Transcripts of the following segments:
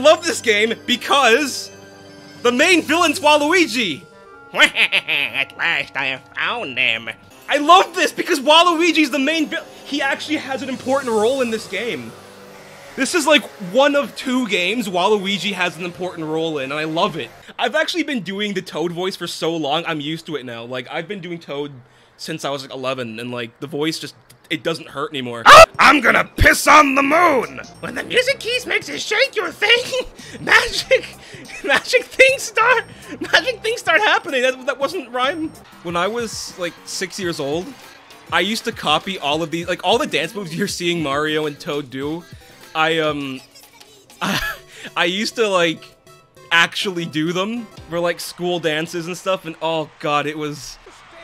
love this game because the main villain's Waluigi. At last I have found them. I love this because Waluigi's the main villain. He actually has an important role in this game. This is like one of two games Waluigi has an important role in, and I love it. I've actually been doing the Toad voice for so long, I'm used to it now. Like, I've been doing Toad since I was like 11, and like, the voice just, it doesn't hurt anymore. I'm gonna piss on the moon! When the music keys makes it shake your thing, magic, magic things start, magic things start happening. That, that wasn't rhyme. When I was like six years old, I used to copy all of these, like all the dance moves you're seeing Mario and Toad do. I um, I, I used to like actually do them for like school dances and stuff, and oh god, it was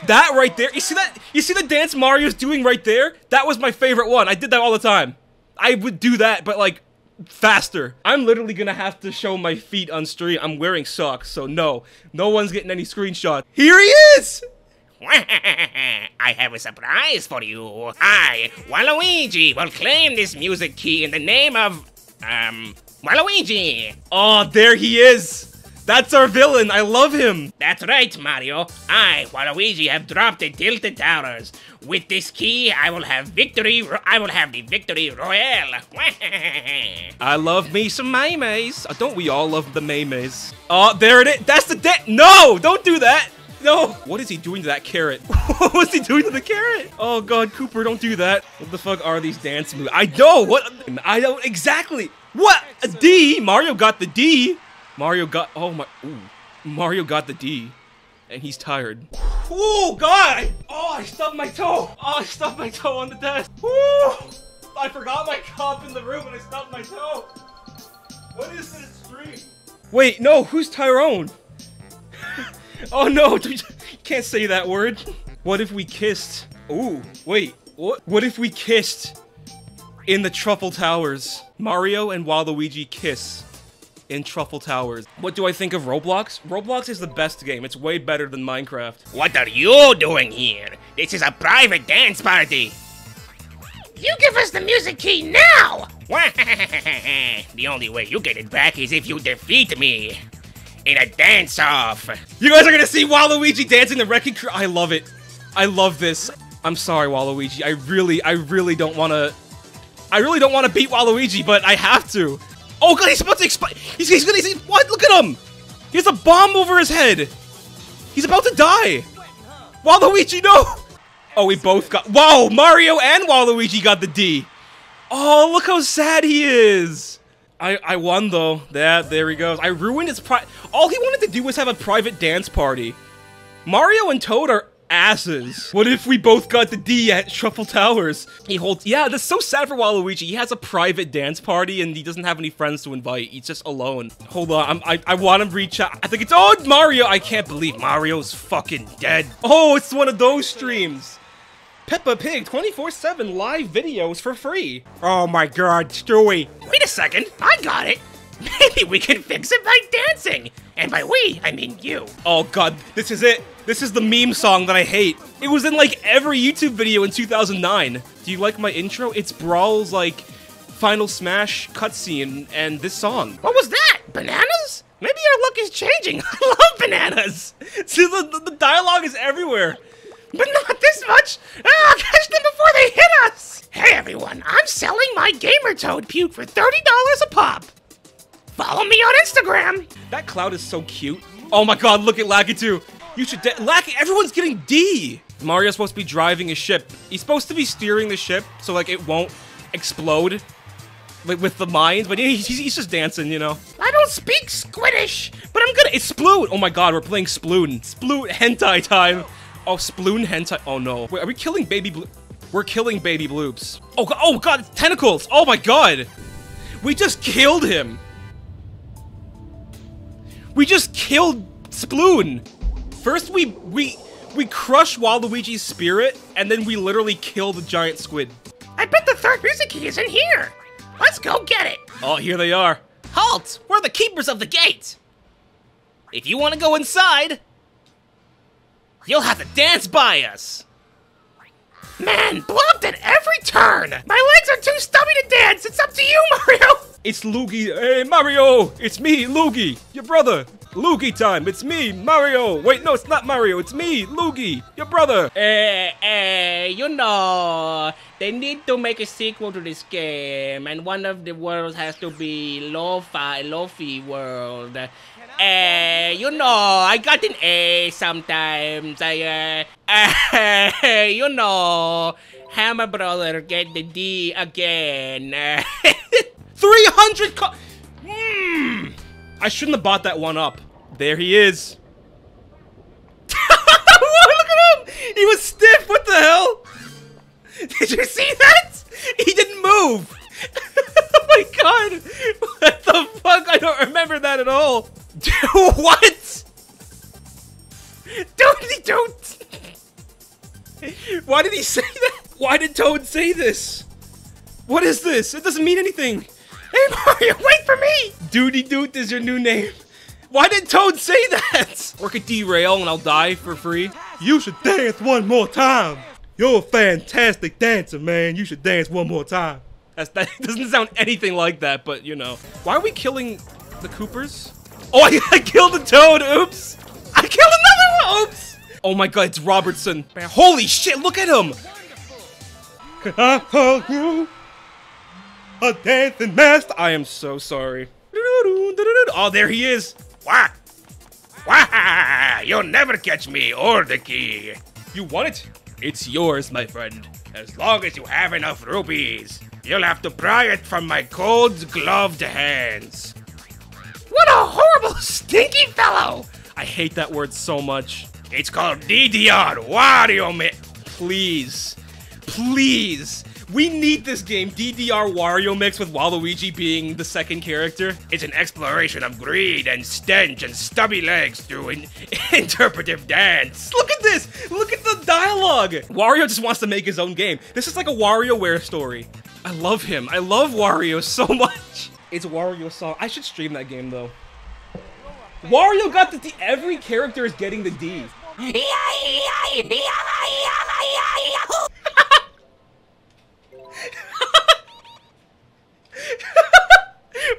that right there. You see that? You see the dance Mario's doing right there? That was my favorite one. I did that all the time. I would do that, but like faster. I'm literally gonna have to show my feet on stream. I'm wearing socks, so no, no one's getting any screenshots. Here he is. I have a surprise for you. I, Waluigi, will claim this music key in the name of, um, Waluigi. Oh, there he is. That's our villain. I love him. That's right, Mario. I, Waluigi, have dropped the Tilted Towers. With this key, I will have victory. I will have the victory royale. I love me some maymays. Uh, don't we all love the maymays? Oh, there it is. That's the dead. No, don't do that. No! What is he doing to that carrot? what was he doing to the carrot? Oh god, Cooper, don't do that. What the fuck are these dance moves? I know! What? I don't exactly! What? A D? Mario got the D! Mario got- oh my- ooh. Mario got the D. And he's tired. Oh god! Oh, I stubbed my toe! Oh, I stubbed my toe on the desk. Woo! I forgot my cup in the room and I stubbed my toe. What is this stream? Wait, no, who's Tyrone? Oh no, you can't say that word. What if we kissed? Ooh, wait, what? What if we kissed in the Truffle Towers? Mario and Waluigi kiss in Truffle Towers. What do I think of Roblox? Roblox is the best game. It's way better than Minecraft. What are you doing here? This is a private dance party. You give us the music key now! the only way you get it back is if you defeat me in a dance-off. You guys are gonna see Waluigi dancing the Wrecking Crew. I love it. I love this. I'm sorry, Waluigi. I really, I really don't want to... I really don't want to beat Waluigi, but I have to. Oh god, he's about to explode. He's, he's gonna... He's, what? Look at him! He has a bomb over his head. He's about to die. Waluigi, no! Oh, we both got... Wow, Mario and Waluigi got the D. Oh, look how sad he is. I, I won though. That there he goes. I ruined his pri- All he wanted to do was have a private dance party. Mario and Toad are asses. What if we both got the D at Truffle Towers? He holds- Yeah, that's so sad for Waluigi. He has a private dance party and he doesn't have any friends to invite. He's just alone. Hold on, I'm, I, I want to reach out. I think it's- Oh, Mario! I can't believe Mario's fucking dead. Oh, it's one of those streams. Peppa Pig 24-7 live videos for free. Oh my god, Stewie. Wait a second, I got it. Maybe we can fix it by dancing. And by we, I mean you. Oh god, this is it. This is the meme song that I hate. It was in like every YouTube video in 2009. Do you like my intro? It's Brawl's like Final Smash cutscene and this song. What was that? Bananas? Maybe our look is changing. I love bananas. See, the, the, the dialogue is everywhere. But not this much! Ah, catch them before they hit us! Hey everyone, I'm selling my Gamer Toad puke for $30 a pop! Follow me on Instagram! That cloud is so cute. Oh my god, look at Lakitu! You should Lakitu, everyone's getting D! Mario's supposed to be driving a ship. He's supposed to be steering the ship so like it won't explode like with the mines, but he's, he's just dancing, you know. I don't speak Squiddish, but I'm gonna- it's Sploon! Oh my god, we're playing Sploon. Sploon hentai time! Oh, Sploon hentai. Oh no. Wait, are we killing baby blue? We're killing baby bloops. Oh god, oh god, tentacles! Oh my god! We just killed him! We just killed Sploon! First we, we, we crush Waluigi's spirit, and then we literally kill the giant squid. I bet the third music key is in here! Let's go get it! Oh, here they are. Halt! We're the keepers of the gate! If you want to go inside, You'll have to dance by us! Man, blocked at every turn! My legs are too stubby to dance! It's up to you, Mario! It's Luigi. Hey, Mario! It's me, Luigi, your brother. Luigi time. It's me, Mario. Wait, no, it's not Mario. It's me, Luigi, your brother. Eh, eh, you know, they need to make a sequel to this game, and one of the worlds has to be Lo-Fi, Lofi World. Eh, you know, I got an A sometimes. I, uh, you know, Hammer Brother get the D again. 300 co- Hmm. I shouldn't have bought that one up. There he is. Look at him! He was stiff. What the hell? Did you see that? He didn't move. oh my god! What the fuck? I don't remember that at all. What? Don't don't. Why did he say that? Why did Toad say this? What is this? It doesn't mean anything. Hey Mario, wait for me! Duty Doot is your new name. Why did Toad say that? Or could derail and I'll die for free. You should dance one more time. You're a fantastic dancer, man. You should dance one more time. That's, that doesn't sound anything like that, but you know. Why are we killing the Koopas? Oh, I, I killed a Toad. Oops. I killed another one. Oops. Oh my god, it's Robertson. Holy shit, look at him. Can I call you a dancing master? I am so sorry. Oh, there he is. Wah! Wah! You'll never catch me or the key. You want it? It's yours, my friend. As long as you have enough rubies, you'll have to pry it from my cold, gloved hands. What a horrible, stinky fellow! I hate that word so much. It's called DDR Wario Mi- Please. Please. We need this game, DDR Wario mix with Waluigi being the second character. It's an exploration of greed and stench and stubby legs through an interpretive dance. Look at this! Look at the dialogue! Wario just wants to make his own game. This is like a WarioWare story. I love him. I love Wario so much. It's Wario song. I should stream that game though. Wario got the D. Every character is getting the D.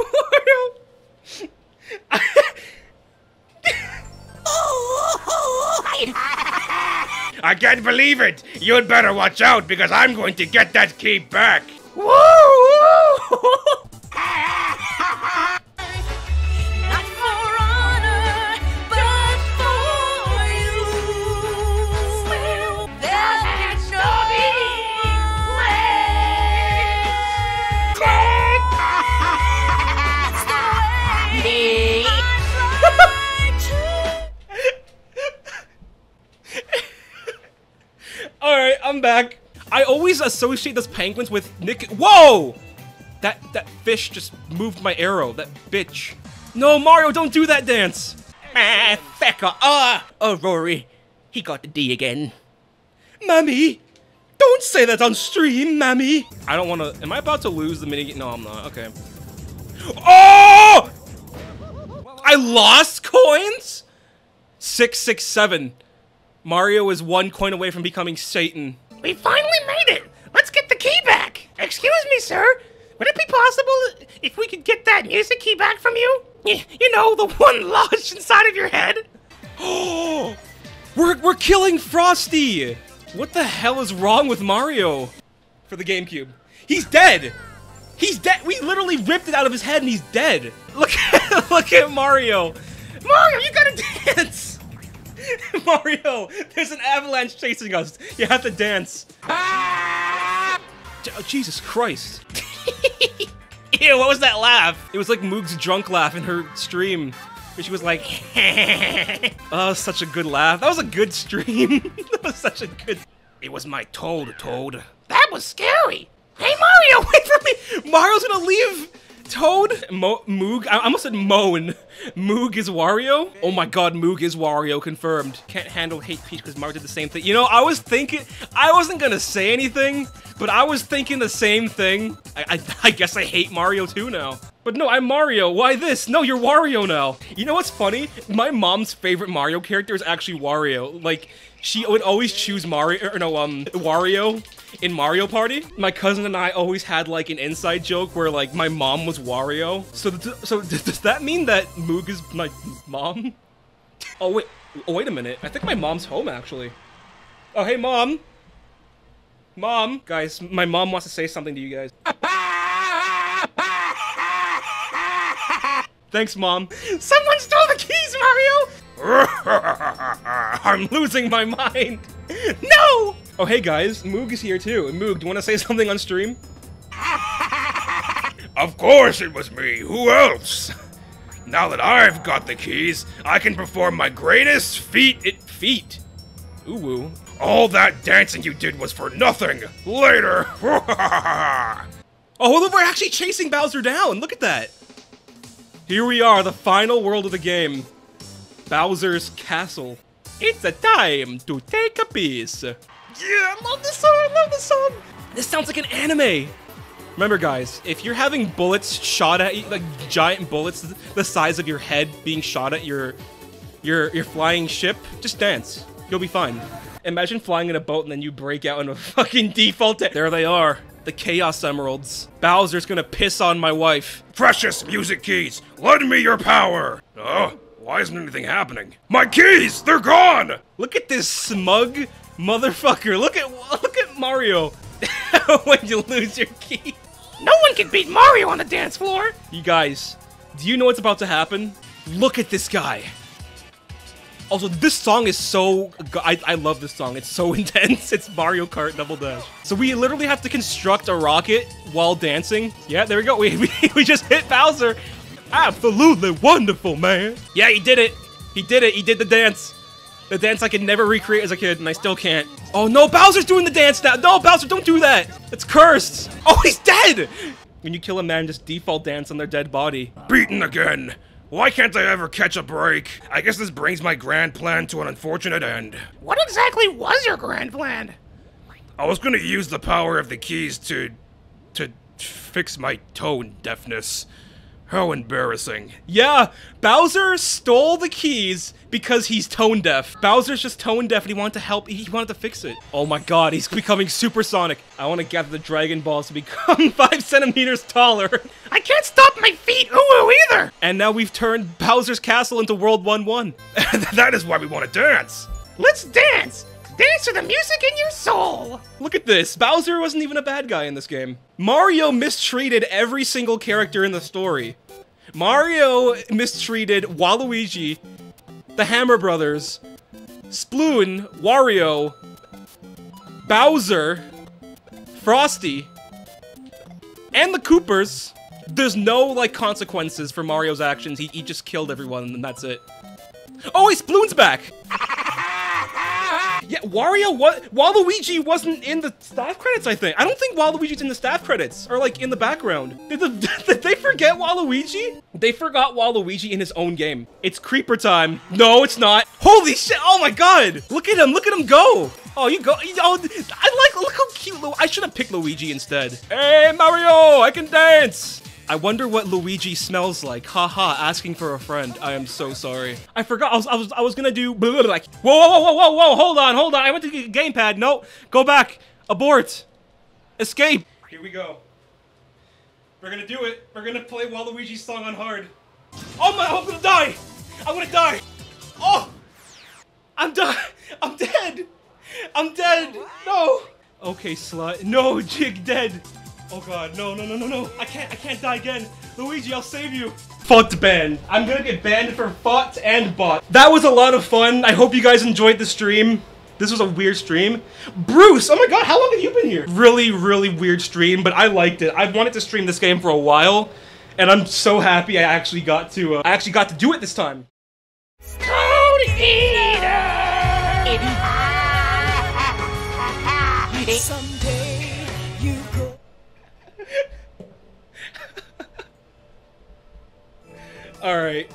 Wario. I can't believe it! You'd better watch out because I'm going to get that key back. Woo! Associate those penguins with Nick. Whoa! That that fish just moved my arrow. That bitch. No, Mario, don't do that dance. Ah, fecker. Ah, oh, Rory. He got the D again. Mammy, don't say that on stream, Mammy. I don't want to. Am I about to lose the mini? No, I'm not. Okay. Oh! I lost coins. Six, six, seven. Mario is one coin away from becoming Satan. We finally made it! Let's get the key back! Excuse me, sir. Would it be possible if we could get that music key back from you? You know, the one lodged inside of your head? Oh, we're we're killing Frosty. What the hell is wrong with Mario? For the GameCube, he's dead. He's dead. We literally ripped it out of his head, and he's dead. Look, look at Mario. Mario, you gotta dance. Mario, there's an avalanche chasing us. You have to dance. Je- oh, Jesus Christ. Ew, what was that laugh? It was like Moog's drunk laugh in her stream. Where she was like, oh, such a good laugh. That was a good stream. that was such a good. It was my toad, Toad. That was scary. Hey, Mario, wait for me. Mario's gonna leave. Toad? Mo- Moog? I almost said Moan. Moog is Wario? Oh my god, Moog is Wario, confirmed. Can't handle Hate Peach because Mario did the same thing. You know, I was thinking, I wasn't gonna say anything, but I was thinking the same thing. I, I, I guess I hate Mario too now. But no, I'm Mario. Why this? No, you're Wario now. You know what's funny? My mom's favorite Mario character is actually Wario. Like, she would always choose Mario, or no, um, Wario in Mario Party. My cousin and I always had like an inside joke where like my mom was Wario. So, so does that mean that Moog is my mom? Oh wait, oh, wait a minute. I think my mom's home actually. Oh hey mom. Mom, guys, my mom wants to say something to you guys. Thanks, mom. Someone stole the keys, Mario! I'm losing my mind. No! Oh, hey guys, Moog is here too. Moog, do you want to say something on stream? Of course it was me. Who else? Now that I've got the keys, I can perform my greatest feat. It feet. Ooh woo. All that dancing you did was for nothing. Later. Oh, look, we're actually chasing Bowser down. Look at that. Here we are, the final world of the game. Bowser's Castle. It's a time to take a piece. Yeah, I love this song. I love this song. This sounds like an anime. Remember, guys, if you're having bullets shot at you, like giant bullets the size of your head being shot at your your your flying ship, just dance. You'll be fine. Imagine flying in a boat and then you break out in a fucking default. there they are, the Chaos Emeralds. Bowser's gonna piss on my wife. Precious music keys, lend me your power. Oh, why isn't anything happening? My keys, they're gone. Look at this smug motherfucker. Look at look at Mario. when you lose your key. No one can beat Mario on the dance floor. You guys, do you know what's about to happen? Look at this guy. Also, this song is so. I, I love this song. It's so intense. It's Mario Kart Double Dash. So we literally have to construct a rocket while dancing. Yeah, there we go. We, we, we just hit Bowser. Absolutely wonderful, man. Yeah, he did it. He did it. He did the dance. The dance I could never recreate as a kid, and I still can't. Oh no, Bowser's doing the dance now. No, Bowser, don't do that. It's cursed. Oh, he's dead. When you kill a man, just default dance on their dead body. Beaten again. Why can't I ever catch a break? I guess this brings my grand plan to an unfortunate end. What exactly was your grand plan? I was gonna use the power of the keys to. to fix my tone deafness. How embarrassing. Yeah, Bowser stole the keys because he's tone deaf. Bowser's just tone deaf and he wanted to help, he wanted to fix it. Oh my god, he's becoming supersonic. I want to gather the Dragon Balls to become 5 centimeters taller. I can't stop my feet ooh ooh either. And now we've turned Bowser's Castle into World 1-1. that is why we want to dance. Let's dance. Dance to the music in your soul. Look at this, Bowser wasn't even a bad guy in this game. Mario mistreated every single character in the story. Mario mistreated Waluigi, the Hammer Brothers, Sploon, Wario, Bowser, Frosty, and the Koopas. There's no, like, consequences for Mario's actions. He, he just killed everyone, and that's it. Oh, wait, Sploon's back! Yeah, Wario, what? Waluigi wasn't in the staff credits, I think. I don't think Waluigi's in the staff credits, or like in the background. Did, the, did they forget Waluigi? They forgot Waluigi in his own game. It's creeper time. No, it's not. Holy shit, oh my god! Look at him, look at him go! Oh, you go, oh, I like, look how cute, I should have picked Luigi instead. Hey, Mario, I can dance! I wonder what Luigi smells like. Haha, asking for a friend. I am so sorry. I forgot. I was I was I was gonna do blah, blah, blah, like whoa whoa whoa whoa whoa. Hold on hold on. I went to get a gamepad. No, go back. Abort. Escape. Here we go. We're gonna do it. We're gonna play Waluigi's song on hard. Oh my! I'm gonna die. I'm gonna die. Oh, I'm done. I'm dead. I'm dead. Oh, no. Okay, slut. No, Jig dead. Oh god, no, no, no, no, no. I can't, I can't die again. Luigi, I'll save you. Fought ban. I'm gonna get banned for fought and bot. That was a lot of fun. I hope you guys enjoyed the stream. This was a weird stream. Bruce, oh my god, how long have you been here? Really, really weird stream, but I liked it. I've wanted to stream this game for a while, and I'm so happy I actually got to, uh, I actually got to do it this time. All right.